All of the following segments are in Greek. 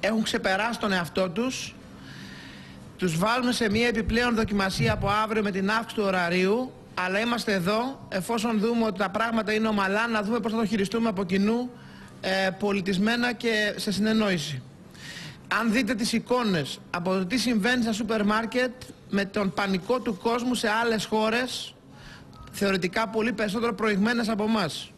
έχουν ξεπεράσει τον εαυτό τους τους βάλουμε σε μια επιπλέον δοκιμασία από αύριο με την αύξηση του ωραρίου αλλά είμαστε εδώ εφόσον δούμε ότι τα πράγματα είναι ομαλά να δούμε πώς θα το χειριστούμε από κοινού ε, πολιτισμένα και σε συνεννόηση. Αν δείτε τις εικόνες από το τι συμβαίνει στα σούπερ μάρκετ με τον πανικό του κόσμου σε άλλες χώρες θεωρητικά πολύ περισσότερο προηγμένες από εμάς.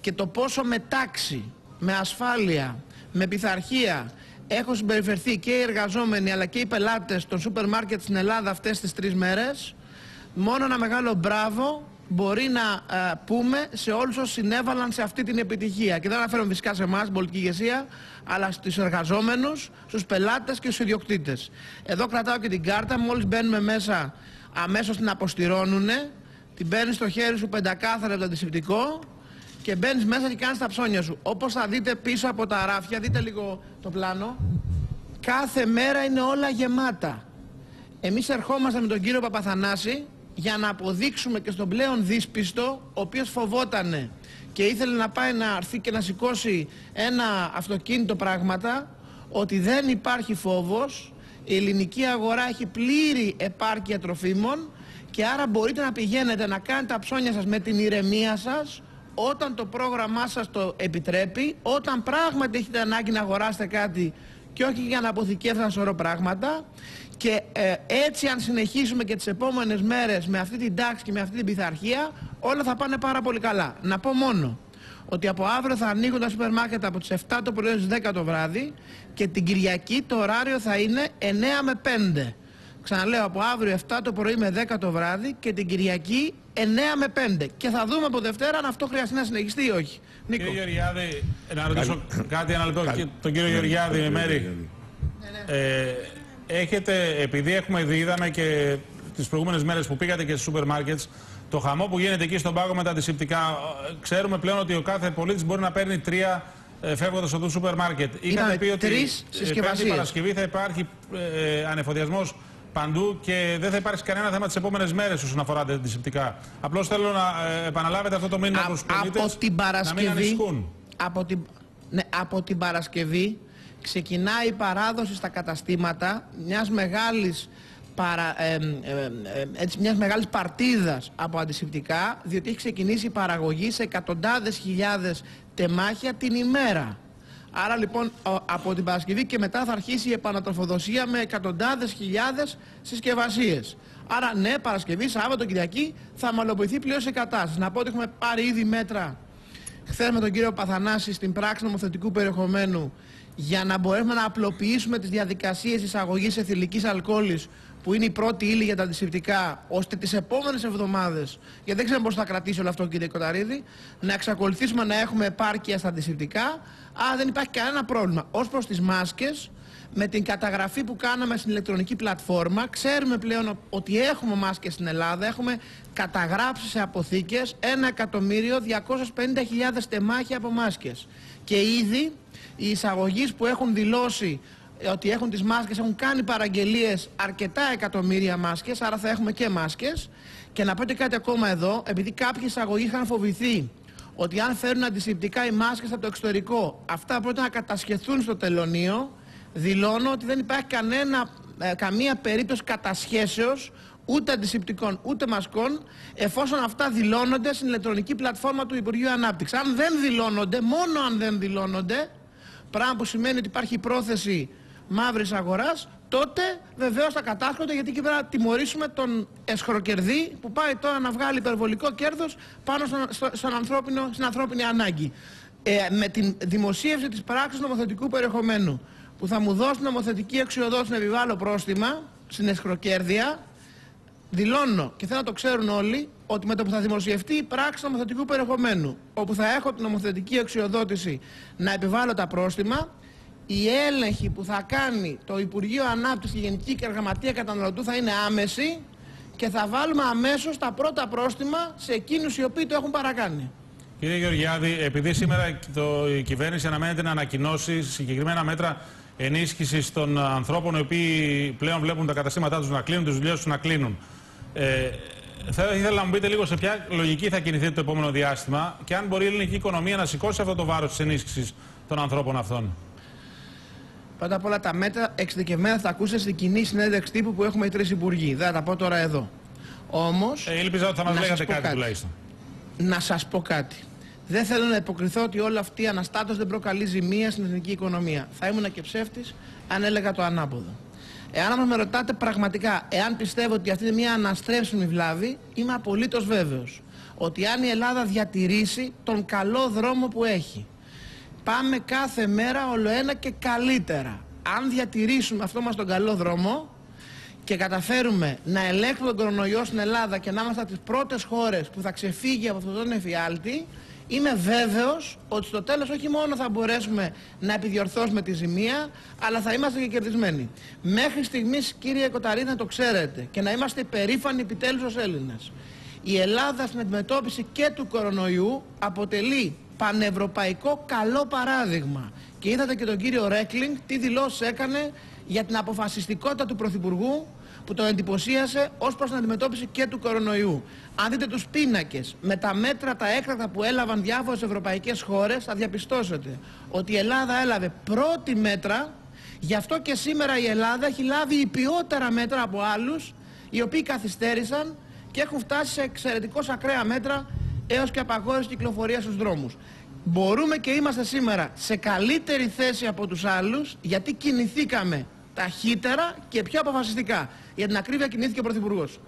και το πόσο με τάξη, με ασφάλεια, με πειθαρχία έχουν συμπεριφερθεί και οι εργαζόμενοι αλλά και οι πελάτες των σούπερ μάρκετ στην Ελλάδα αυτές τις τρεις μέρες μόνο ένα μεγάλο μπράβο μπορεί να ε, πούμε σε όλους όσοι συνέβαλαν σε αυτή την επιτυχία. Και δεν αναφέρομαι φυσικά σε εμάς, την πολιτική ηγεσία, αλλά στους εργαζόμενους, στους πελάτες και στους ιδιοκτήτες. Εδώ κρατάω και την κάρτα, μόλις μπαίνουμε μέσα αμέσως την αποστηρώνουν, την παίρνεις στο χέρι σου πεντακάθαρα από το αντισηπτικό και μπαίνεις μέσα και κάνεις τα ψώνια σου. Όπως θα δείτε πίσω από τα ράφια, δείτε λίγο το πλάνο, κάθε μέρα είναι όλα γεμάτα. Εμείς ερχόμαστε με τον κύριο Παπαθανάση για να αποδείξουμε και στον πλέον δύσπιστο, ο οποίος φοβότανε και ήθελε να πάει να έρθει και να σηκώσει ένα αυτοκίνητο πράγματα, ότι δεν υπάρχει φόβος, η ελληνική αγορά έχει πλήρη επάρκεια τροφίμων και άρα μπορείτε να πηγαίνετε να κάνετε τα ψώνια σας με την ηρεμία σας όταν το πρόγραμμά σας το επιτρέπει, όταν πράγματι έχετε ανάγκη να αγοράσετε κάτι και όχι για να αποθηκεύσετε ένα σωρό πράγματα και ε, έτσι αν συνεχίσουμε και τις επόμενες μέρες με αυτή την τάξη και με αυτή την πειθαρχία όλα θα πάνε πάρα πολύ καλά. Να πω μόνο ότι από αύριο θα ανοίγουν τα σούπερ μάρκετ από τις 7 το πρωί στις 10 το βράδυ και την Κυριακή το ωράριο θα είναι 9 με 5. Ξαναλέω από αύριο 7 το πρωί με 10 το βράδυ και την Κυριακή 9 με 5. Και θα δούμε από Δευτέρα αν αυτό χρειαστεί να συνεχιστεί ή όχι. Νίκο. Κύριε Γεωργιάδη, να ρωτήσω κάτι ένα λεπτό. Τον κύριο Γεωργιάδη, με μέρη. Ε, έχετε, επειδή έχουμε δει, είδαμε και τις προηγούμενες μέρες που πήγατε και στις σούπερ μάρκετς, το χαμό που γίνεται εκεί στον πάγο με τα αντισηπτικά, ξέρουμε πλέον ότι ο κάθε πολίτης μπορεί να παίρνει τρία ε, φεύγοντας από το σούπερ μάρκετ. Είχατε πει ότι την Παρασκευή θα υπάρχει ε, ανεφοδιασμός παντού και δεν θα υπάρξει κανένα θέμα τις επόμενες μέρες όσον αφορά τα αντισηπτικά. Απλώς θέλω να ε, επαναλάβετε αυτό το μήνυμα προ τους πολίτες. Από την Παρασκευή. Από την, ναι, από την Παρασκευή ξεκινάει η παράδοση στα καταστήματα μιας μεγάλης παρα, ε, έτσι, μιας μεγάλης παρτίδας από αντισηπτικά διότι έχει ξεκινήσει η παραγωγή σε εκατοντάδες χιλιάδες τεμάχια την ημέρα. Άρα λοιπόν από την Παρασκευή και μετά θα αρχίσει η επανατροφοδοσία με εκατοντάδες χιλιάδες συσκευασίες. Άρα ναι, Παρασκευή, Σάββατο, Κυριακή θα μαλοποιηθεί πλέον σε κατάσταση. Να πω ότι έχουμε πάρει ήδη μέτρα χθες με τον κύριο Παθανάση στην πράξη νομοθετικού περιεχομένου για να μπορέσουμε να απλοποιήσουμε τις διαδικασίες εισαγωγής εθιλικής αλκοόλης που είναι η πρώτη ύλη για τα αντισηπτικά, ώστε τις επόμενες εβδομάδες, γιατί δεν ξέρουμε πώς θα κρατήσει όλο αυτό κύριε Κοταρίδη, να εξακολουθήσουμε να έχουμε επάρκεια στα αντισηπτικά, άρα δεν υπάρχει κανένα πρόβλημα. Ως προς τις μάσκες, με την καταγραφή που κάναμε στην ηλεκτρονική πλατφόρμα, ξέρουμε πλέον ότι έχουμε μάσκες στην Ελλάδα, έχουμε καταγράψει σε αποθήκες 1.250.000 τεμάχια από μάσκες. Και ήδη οι εισαγωγείς που έχουν δηλώσει ότι έχουν τις μάσκες, έχουν κάνει παραγγελίες αρκετά εκατομμύρια μάσκες, άρα θα έχουμε και μάσκες. Και να πω και κάτι ακόμα εδώ, επειδή κάποιοι εισαγωγοί είχαν φοβηθεί ότι αν φέρουν αντισηπτικά οι μάσκες από το εξωτερικό, αυτά πρώτα να κατασχεθούν στο τελωνίο, δηλώνω ότι δεν υπάρχει κανένα, ε, καμία περίπτωση κατασχέσεως ούτε αντισηπτικών ούτε μασκών, εφόσον αυτά δηλώνονται στην ηλεκτρονική πλατφόρμα του Υπουργείου Ανάπτυξης. Αν δεν δηλώνονται, μόνο αν δεν δηλώνονται, πράγμα που σημαίνει ότι υπάρχει πρόθεση μαύρης αγοράς, τότε βεβαίως θα κατάσχονται γιατί εκεί πρέπει να τιμωρήσουμε τον εσχροκερδί που πάει τώρα να βγάλει υπερβολικό κέρδος πάνω στον, στον ανθρώπινο, στην ανθρώπινη ανάγκη. Ε, με την δημοσίευση της πράξης νομοθετικού περιεχομένου που θα μου δώσει νομοθετική αξιοδότηση να επιβάλλω πρόστιμα στην εσχροκέρδεια, δηλώνω και θέλω να το ξέρουν όλοι ότι με το που θα δημοσιευτεί η πράξη νομοθετικού περιεχομένου, όπου θα έχω την νομοθετική αξιοδότηση να επιβάλλω τα πρόστιμα, η έλεγχη που θα κάνει το Υπουργείο Ανάπτυξης και η Γενική Γραμματεία Καταναλωτού θα είναι άμεση και θα βάλουμε αμέσως τα πρώτα πρόστιμα σε εκείνους οι οποίοι το έχουν παρακάνει. Κύριε Γεωργιάδη, επειδή σήμερα το, η κυβέρνηση αναμένεται να ανακοινώσει συγκεκριμένα μέτρα ενίσχυσης των ανθρώπων οι οποίοι πλέον βλέπουν τα καταστήματά τους να κλείνουν, τις δουλειές τους να κλείνουν. Ε, θα ήθελα να μου πείτε λίγο σε ποια λογική θα κινηθείτε το επόμενο διάστημα και αν μπορεί η ελληνική οικονομία να σηκώσει αυτό το βάρος της ενίσχυσης των ανθρώπων αυτών. Πρώτα απ' όλα τα μέτρα εξειδικευμένα θα ακούσετε στην κοινή συνέντευξη τύπου που έχουμε οι τρεις υπουργοί. Δεν θα τα πω τώρα εδώ. Όμως. Ε, ελπίζω ότι θα μας λέγατε κάτι, κάτι τουλάχιστον. Να σας πω κάτι. Δεν θέλω να υποκριθώ ότι όλη αυτή η αναστάτωση δεν προκαλεί ζημία στην εθνική οικονομία. Θα ήμουν και ψεύτης αν έλεγα το ανάποδο. Εάν όμως με ρωτάτε πραγματικά, εάν πιστεύω ότι αυτή είναι μια αναστρέψιμη βλάβη, είμαι απολύτως βέβαιος ότι αν η Ελλάδα διατηρήσει τον καλό δρόμο που έχει, πάμε κάθε μέρα όλο ένα και καλύτερα. Αν διατηρήσουμε αυτό μας τον καλό δρόμο και καταφέρουμε να ελέγχουμε τον κορονοϊό στην Ελλάδα και να είμαστε από τις πρώτες χώρες που θα ξεφύγει από αυτόν τον εφιάλτη, είμαι βέβαιος ότι στο τέλος όχι μόνο θα μπορέσουμε να επιδιορθώσουμε τη ζημία, αλλά θα είμαστε και κερδισμένοι. Μέχρι στιγμής, κύριε Κοταρίδη, να το ξέρετε και να είμαστε υπερήφανοι επιτέλους ως Έλληνες. Η Ελλάδα στην αντιμετώπιση και του κορονοϊού αποτελεί πανευρωπαϊκό καλό παράδειγμα. Και είδατε και τον κύριο Ρέκλινγκ τι δηλώσεις έκανε για την αποφασιστικότητα του Πρωθυπουργού που τον εντυπωσίασε ως προς την αντιμετώπιση και του κορονοϊού. Αν δείτε τους πίνακες με τα μέτρα τα έκτακτα που έλαβαν διάφορες ευρωπαϊκές χώρες, θα διαπιστώσετε ότι η Ελλάδα έλαβε πρώτη μέτρα. Γι' αυτό και σήμερα η Ελλάδα έχει λάβει υπιότερα μέτρα από άλλους, οι οποίοι καθυστέρησαν και έχουν φτάσει σε εξαιρετικώς ακραία μέτρα έως και απαγόρευση κυκλοφορίας στους δρόμους. Μπορούμε και είμαστε σήμερα σε καλύτερη θέση από τους άλλους γιατί κινηθήκαμε ταχύτερα και πιο αποφασιστικά. Για την ακρίβεια κινήθηκε ο Πρωθυπουργός.